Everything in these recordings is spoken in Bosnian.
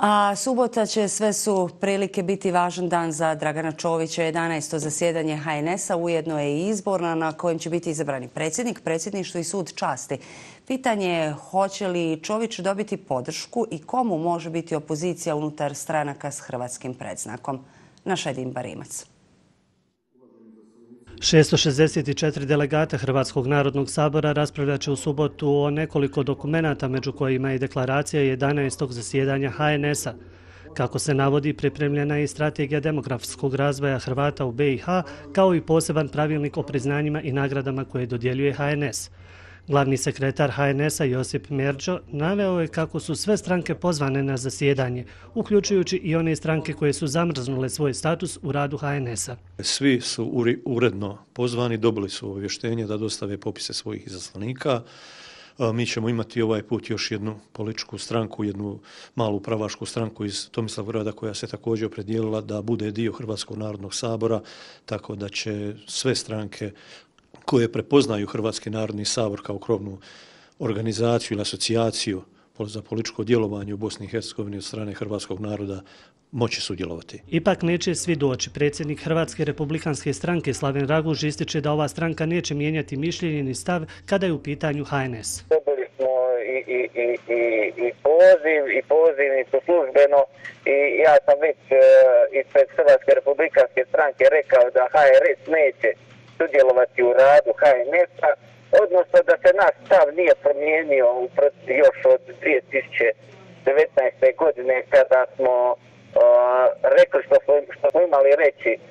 A subota će sve su prilike biti važan dan za Dragana Čovića, 11. zasjedanje HNS-a, ujedno je i izborna na kojem će biti izabrani predsjednik, predsjedništvo i sud časti. Pitanje je hoće li Čović dobiti podršku i komu može biti opozicija unutar stranaka s hrvatskim predznakom. Naš Edin Barimac. 664 delegata Hrvatskog narodnog sabora raspravljaće u subotu o nekoliko dokumenta, među kojima je deklaracija 11. zasjedanja HNS-a. Kako se navodi, pripremljena je strategija demografskog razvoja Hrvata u BiH, kao i poseban pravilnik o priznanjima i nagradama koje dodjeljuje HNS. Glavni sekretar HNS-a Josip Merđo naveo je kako su sve stranke pozvane na zasjedanje, uključujući i one stranke koje su zamrznule svoj status u radu HNS-a. Svi su uredno pozvani, dobili su obavještenje da dostave popise svojih izaslanika. E, mi ćemo imati ovaj put još jednu političku stranku, jednu malu pravašku stranku iz Tomislavgrada koja se također opredijelila da bude dio Hrvatskog narodnog sabora, tako da će sve stranke koje prepoznaju Hrvatski narodni sabor kao krovnu organizaciju ili asocijaciju za političko djelovanje u Bosni i Hercegovini od strane Hrvatskog naroda moći sudjelovati. Ipak neće svi doći. Predsjednik Hrvatske republikanske stranke Slaven Raguž ističe da ova stranka neće mijenjati mišljenje ni stav kada je u pitanju HNS. Dobili smo i, i, i, i, i poziv i pozivnicu službeno i ja sam već uh, ispred Hrvatske republikanske stranke rekao da HRS neće sudjelovati u radu HNS-a, odnosno da se naš stav nije promijenio još od 2019. godine kada smo uh, rekli što smo, što smo imali reći uh,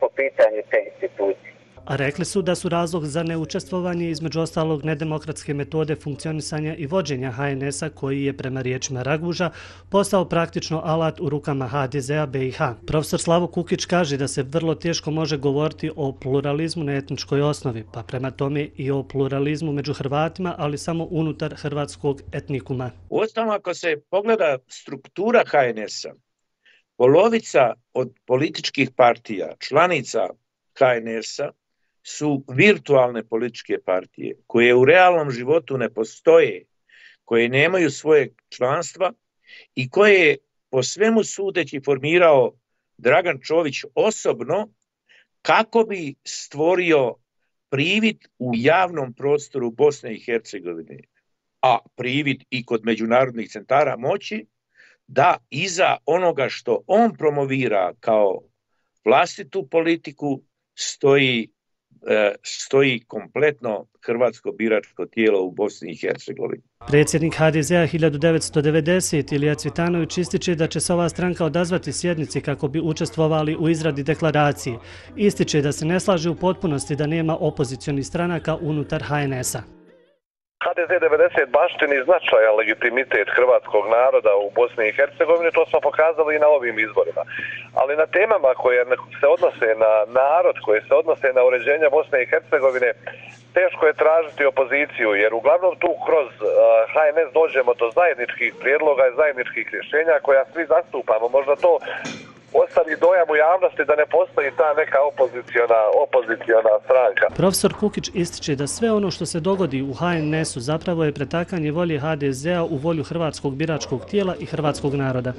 po pitanju te institucije a rekli su da su razlog za neučestvovanje između ostalog nedemokratske metode funkcionisanja i vođenja HNS-a koji je prema riječima Raguža postao praktično alat u rukama HDZ-a BiH. Profesor Slavo Kukić kaže da se vrlo teško može govoriti o pluralizmu na etničkoj osnovi, pa prema tome i o pluralizmu među Hrvatima, ali samo unutar hrvatskog etnikuma. U osnovu ako se pogleda struktura HNS-a, polovica od političkih partija, članica HNS-a, su virtualne političke partije koje u realnom životu ne postoje, koje nemaju svoje članstva i koje po svemu sudeći formirao Dragan Čović osobno kako bi stvorio privid u javnom prostoru Bosne i Hercegovine, a privid i kod međunarodnih centara moći, da iza onoga što on promovira kao vlastitu politiku stoji E, stoji kompletno hrvatsko biračko tijelo u Bosni i Hercegovini. Predsjednik HDZ-a 1990 Ilija Cvitanović ističe da će se ova stranka odazvati sjednici kako bi učestvovali u izradi deklaracije. Ističe da se ne slaže u potpunosti da nema opozicionih stranaka unutar HNS-a. HDZ 90 baštini značaja legitimitet hrvatskog naroda u Bosni i Hercegovini, to smo pokazali i na ovim izborima. Ali na temama koje se odnose na narod, koje se odnose na uređenje Bosne i Hercegovine, teško je tražiti opoziciju, jer uglavnom tu kroz HNS dođemo do zajedničkih prijedloga i zajedničkih rješenja koja svi zastupamo. Možda to ostavi dojam u javnosti da ne postoji ta neka opozicijona, opozicijona stranka. Profesor Kukić ističe da sve ono što se dogodi u HNS-u zapravo je pretakanje volje HDZ-a u volju hrvatskog biračkog tijela i hrvatskog naroda.